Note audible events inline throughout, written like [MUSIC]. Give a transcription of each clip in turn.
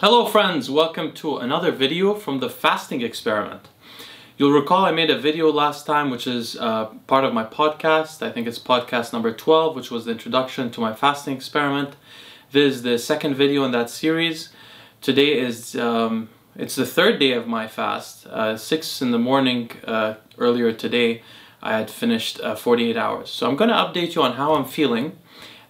Hello friends, welcome to another video from the fasting experiment. You'll recall I made a video last time which is uh, part of my podcast. I think it's podcast number 12 which was the introduction to my fasting experiment. This is the second video in that series. Today is, um, it's the third day of my fast. Uh, 6 in the morning uh, earlier today I had finished uh, 48 hours. So I'm going to update you on how I'm feeling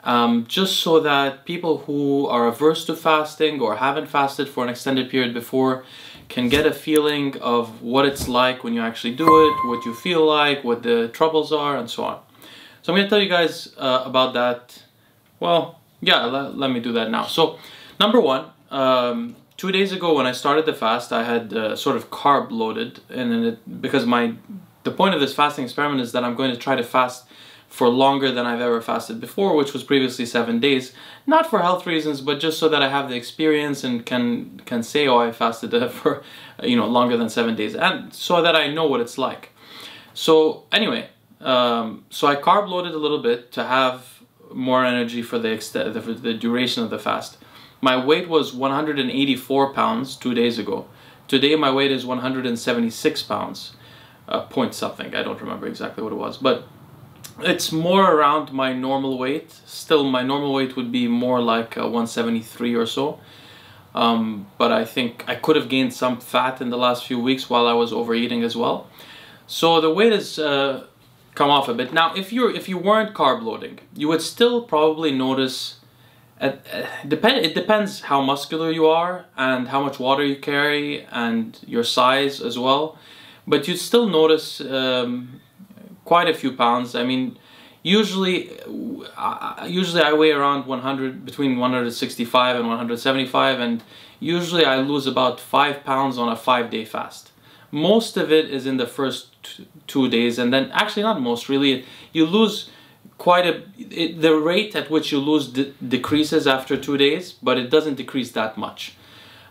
um, just so that people who are averse to fasting or haven't fasted for an extended period before can get a feeling of what it's like when you actually do it, what you feel like, what the troubles are, and so on. So I'm going to tell you guys uh, about that. Well, yeah, let, me do that now. So, number one, um, two days ago when I started the fast, I had uh, sort of carb loaded, and it, because my the point of this fasting experiment is that I'm going to try to fast for longer than I've ever fasted before, which was previously seven days. Not for health reasons, but just so that I have the experience and can can say, oh, I fasted [LAUGHS] for you know longer than seven days, and so that I know what it's like. So anyway, um, so I carb loaded a little bit to have more energy for the, extent, the, the duration of the fast. My weight was 184 pounds two days ago. Today my weight is 176 pounds, uh, point something. I don't remember exactly what it was, but it's more around my normal weight. Still, my normal weight would be more like uh, 173 or so. Um, but I think I could have gained some fat in the last few weeks while I was overeating as well. So the weight has uh, come off a bit. Now, if you're if you weren't carb loading, you would still probably notice. At, uh, depend it depends how muscular you are and how much water you carry and your size as well. But you'd still notice um, quite a few pounds. I mean, usually, usually I weigh around 100, between 165 and 175, and usually I lose about five pounds on a five day fast. Most of it is in the first two days, and then actually not most, really, you lose quite a, it, the rate at which you lose de decreases after two days, but it doesn't decrease that much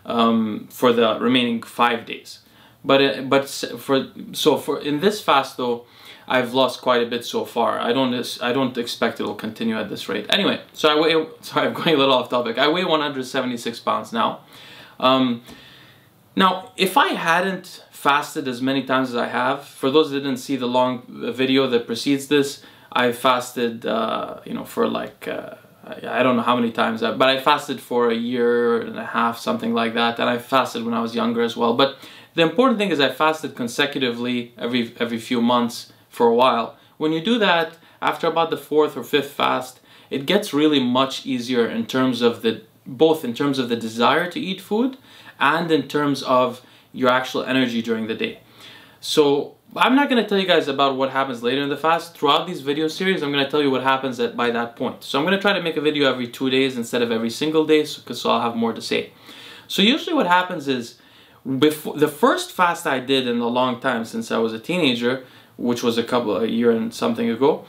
um, for the remaining five days. But, uh, but for, so for, in this fast though, I've lost quite a bit so far. I don't I don't expect it'll continue at this rate. Anyway, so I weigh. [LAUGHS] Sorry, I'm going a little off topic. I weigh 176 pounds now. Um, now, if I hadn't fasted as many times as I have, for those that didn't see the long video that precedes this, I fasted, uh, you know, for like. Uh, I don't know how many times, but I fasted for a year and a half, something like that. And I fasted when I was younger as well. But the important thing is I fasted consecutively every every few months for a while. When you do that, after about the fourth or fifth fast, it gets really much easier in terms of the both in terms of the desire to eat food and in terms of your actual energy during the day. So I'm not going to tell you guys about what happens later in the fast. Throughout these video series, I'm going to tell you what happens at, by that point. So I'm going to try to make a video every two days instead of every single day because so, I'll have more to say. So usually what happens is before the first fast I did in a long time since I was a teenager which was a couple a year and something ago,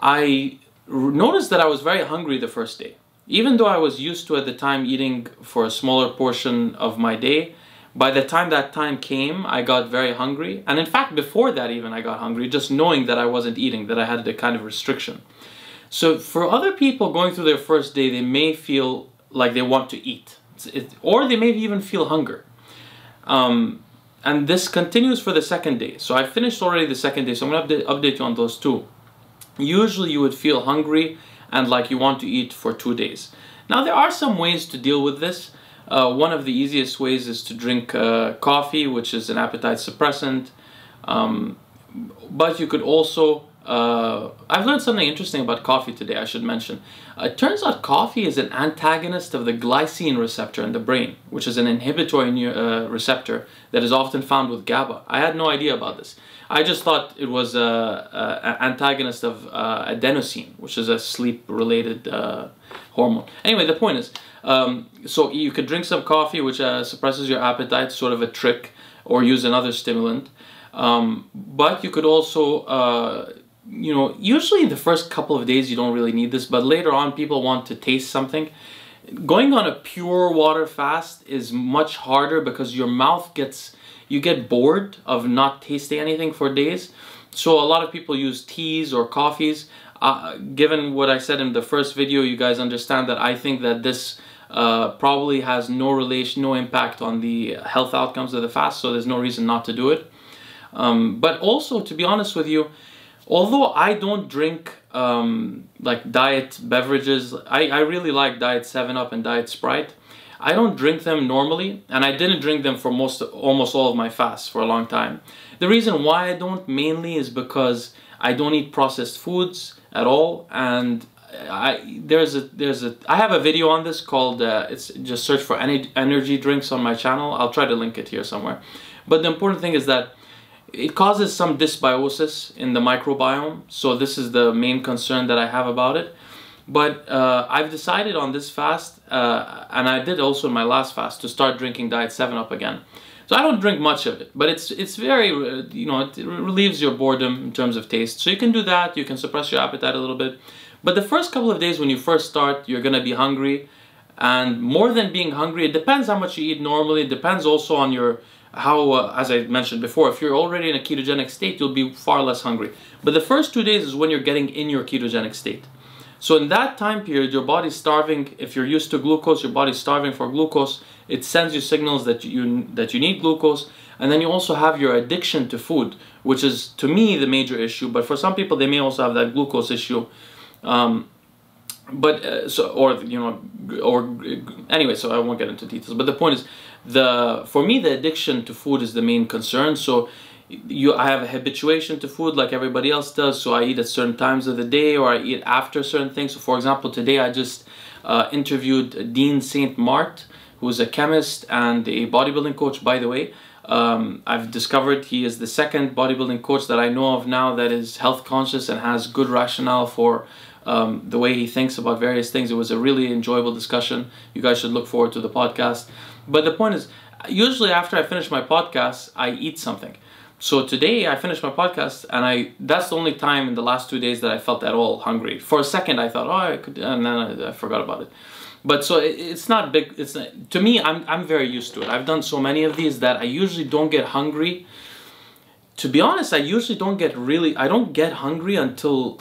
I noticed that I was very hungry the first day. Even though I was used to at the time eating for a smaller portion of my day, by the time that time came, I got very hungry. And in fact, before that even, I got hungry, just knowing that I wasn't eating, that I had a kind of restriction. So for other people going through their first day, they may feel like they want to eat. It, or they may even feel hunger. Um, and this continues for the second day. So I finished already the second day, so I'm going to update, update you on those two. Usually you would feel hungry and like you want to eat for two days. Now there are some ways to deal with this. Uh, one of the easiest ways is to drink uh, coffee, which is an appetite suppressant. Um, but you could also uh, I've learned something interesting about coffee today, I should mention. Uh, it turns out coffee is an antagonist of the glycine receptor in the brain, which is an inhibitory uh, receptor that is often found with GABA. I had no idea about this. I just thought it was an antagonist of uh, adenosine, which is a sleep-related uh, hormone. Anyway, the point is, um, so you could drink some coffee, which uh, suppresses your appetite, sort of a trick, or use another stimulant. Um, but you could also you know, usually in the first couple of days you don't really need this, but later on people want to taste something. Going on a pure water fast is much harder because your mouth gets, you get bored of not tasting anything for days. So a lot of people use teas or coffees. Uh, given what I said in the first video, you guys understand that I think that this uh, probably has no relation, no impact on the health outcomes of the fast, so there's no reason not to do it. Um, but also, to be honest with you, although I don't drink um, like diet beverages, I, I really like Diet 7-Up and Diet Sprite. I don't drink them normally, and I didn't drink them for most, almost all of my fasts for a long time. The reason why I don't mainly is because I don't eat processed foods at all, and I there's a there's a I have a video on this called uh, it's just search for any energy drinks on my channel. I'll try to link it here somewhere. But the important thing is that it causes some dysbiosis in the microbiome. So this is the main concern that I have about it. But uh, I've decided on this fast, uh, and I did also in my last fast, to start drinking Diet 7-Up again. So I don't drink much of it, but it's it's very, uh, you know, it relieves your boredom in terms of taste. So you can do that, you can suppress your appetite a little bit. But the first couple of days when you first start, you're gonna be hungry. And more than being hungry, it depends how much you eat normally. It depends also on your, how, uh, as I mentioned before, if you're already in a ketogenic state, you'll be far less hungry. But the first two days is when you're getting in your ketogenic state. So in that time period, your body's starving. If you're used to glucose, your body's starving for glucose. It sends you signals that you that you need glucose. And then you also have your addiction to food, which is to me the major issue. But for some people, they may also have that glucose issue. Um, but uh, so or you know or anyway so i won't get into details but the point is the for me the addiction to food is the main concern so you I have a habituation to food like everybody else does so I eat at certain times of the day or I eat after certain things so for example today I just uh, interviewed Dean St. Mart who's a chemist and a bodybuilding coach by the way um, I've discovered he is the second bodybuilding coach that I know of now that is health conscious and has good rationale for um, the way he thinks about various things. It was a really enjoyable discussion. You guys should look forward to the podcast. But the point is, usually after I finish my podcast, I eat something. So today I finished my podcast and I that's the only time in the last two days that I felt at all hungry. For a second I thought, oh I could and then I, I forgot about it. But so it, it's not big it's not, to me I'm I'm very used to it. I've done so many of these that I usually don't get hungry. To be honest, I usually don't get really I don't get hungry until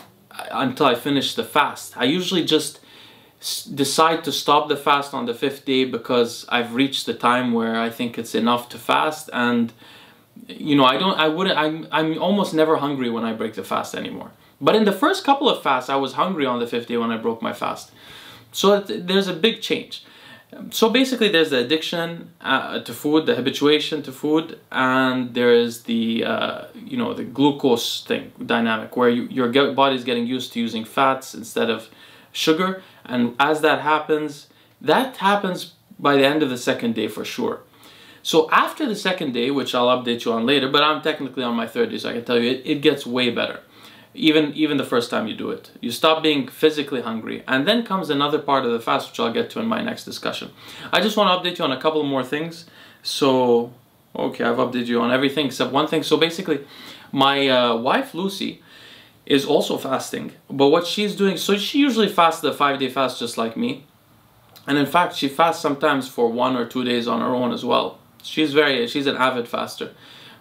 until I finish the fast. I usually just decide to stop the fast on the fifth day because I've reached the time where I think it's enough to fast and you know, I don't, I wouldn't, I'm, I'm almost never hungry when I break the fast anymore. But in the first couple of fasts, I was hungry on the fifth day when I broke my fast. So there's a big change. So basically there's the addiction uh, to food, the habituation to food, and there is the, uh, you know, the glucose thing, dynamic, where you, your body's getting used to using fats instead of sugar. And as that happens, that happens by the end of the second day for sure. So after the second day, which I'll update you on later, but I'm technically on my third day, so I can tell you it, it gets way better. Even, even the first time you do it. You stop being physically hungry. And then comes another part of the fast, which I'll get to in my next discussion. I just want to update you on a couple more things. So, okay, I've updated you on everything except one thing. So basically, my uh, wife, Lucie, is also fasting. But what she's doing, so she usually fasts the five-day fast just like me. And in fact, she fasts sometimes for one or two days on her own as well. She's very she's an avid faster.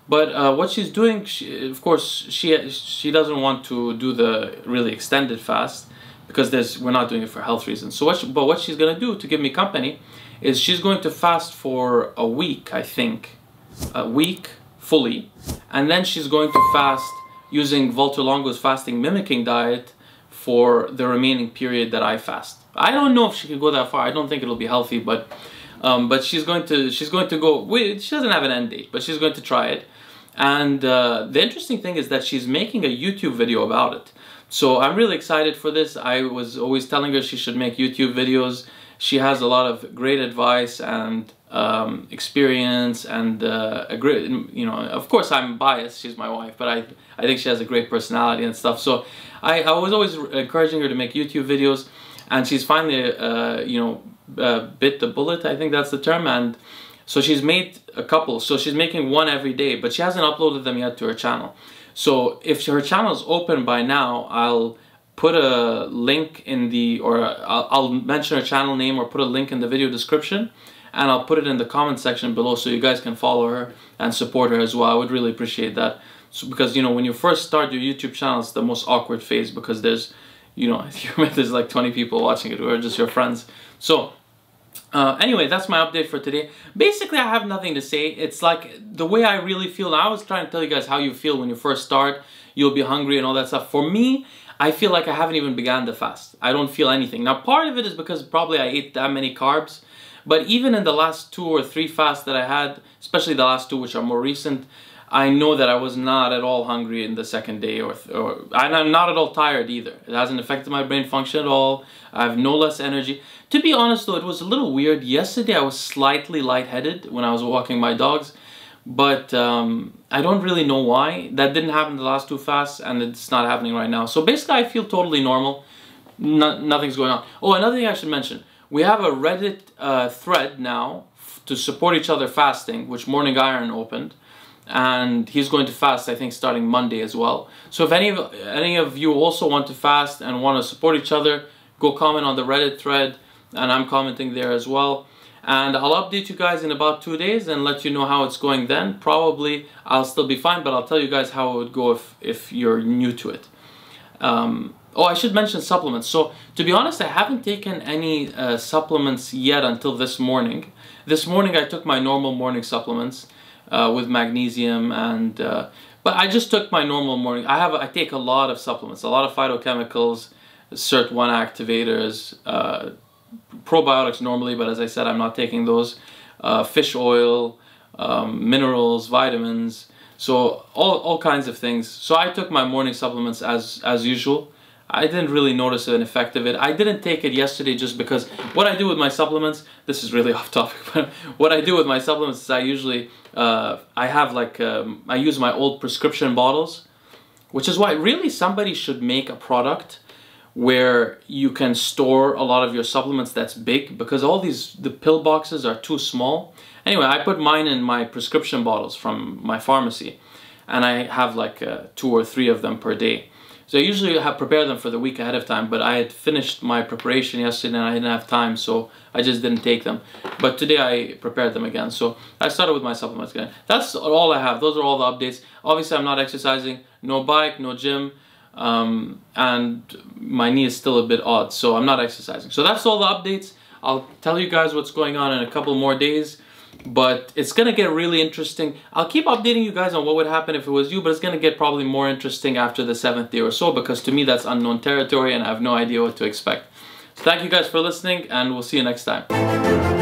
But uh, what she's doing, she, of course, she she doesn't want to do the really extended fast because there's we're not doing it for health reasons. So what she, but what she's gonna do to give me company is she's going to fast for a week, I think, a week fully, and then she's going to fast using Valter Longo's fasting mimicking diet for the remaining period that I fast. I don't know if she can go that far. I don't think it'll be healthy, but um, but she's going to she's going to go. Wait, she doesn't have an end date, but she's going to try it. And uh, the interesting thing is that she's making a YouTube video about it. So I'm really excited for this. I was always telling her she should make YouTube videos. She has a lot of great advice and um, experience and uh, a great, you know, of course I'm biased, she's my wife, but I, I think she has a great personality and stuff. So I, I was always encouraging her to make YouTube videos and she's finally, uh, you know, uh, bit the bullet, I think that's the term, and so she's made a couple. So she's making one every day, but she hasn't uploaded them yet to her channel. So if her channel is open by now, I'll put a link in the, or I'll, I'll mention her channel name or put a link in the video description and I'll put it in the comment section below so you guys can follow her and support her as well. I would really appreciate that. So because you know when you first start your YouTube channel, it's the most awkward phase because there's, you know, [LAUGHS] there's like 20 people watching it or just your friends. So Uh, anyway, that's my update for today. Basically, I have nothing to say. It's like the way I really feel. I was trying to tell you guys how you feel when you first start. You'll be hungry and all that stuff. For me, I feel like I haven't even began the fast. I don't feel anything. Now, part of it is because probably I ate that many carbs. But even in the last two or three fasts that I had, especially the last two, which are more recent, I know that I was not at all hungry in the second day, or, or I'm not at all tired either. It hasn't affected my brain function at all. I have no less energy. To be honest though, it was a little weird. Yesterday I was slightly lightheaded when I was walking my dogs, but um, I don't really know why. That didn't happen the last two fasts, and it's not happening right now. So basically, I feel totally normal. No, nothing's going on. Oh, another thing I should mention. We have a Reddit uh, thread now to support each other fasting, which Morning Iron opened and he's going to fast I think starting Monday as well. So if any of any of you also want to fast and want to support each other, go comment on the Reddit thread and I'm commenting there as well. And I'll update you guys in about two days and let you know how it's going then. Probably I'll still be fine, but I'll tell you guys how it would go if, if you're new to it. Um, oh, I should mention supplements. So to be honest, I haven't taken any uh, supplements yet until this morning. This morning I took my normal morning supplements uh, with magnesium and uh, but I just took my normal morning. I have I take a lot of supplements, a lot of phytochemicals, SIRT1 activators, uh, probiotics normally, but as I said, I'm not taking those. Uh, fish oil, um, minerals, vitamins, so all, all kinds of things. So I took my morning supplements as as usual. I didn't really notice an effect of it. I didn't take it yesterday just because what I do with my supplements, this is really [LAUGHS] off topic, but what I do with my supplements is I usually, uh, I have like, um, I use my old prescription bottles, which is why really somebody should make a product where you can store a lot of your supplements that's big because all these, the pill boxes are too small. Anyway, I put mine in my prescription bottles from my pharmacy and I have like uh, two or three of them per day. So I usually have prepared them for the week ahead of time, but I had finished my preparation yesterday and I didn't have time, so I just didn't take them. But today I prepared them again, so I started with my supplements again. That's all I have. Those are all the updates. Obviously, I'm not exercising. No bike, no gym, um, and my knee is still a bit odd, so I'm not exercising. So that's all the updates. I'll tell you guys what's going on in a couple more days but it's gonna get really interesting. I'll keep updating you guys on what would happen if it was you, but it's gonna get probably more interesting after the seventh day or so because to me that's unknown territory and I have no idea what to expect. Thank you guys for listening and we'll see you next time.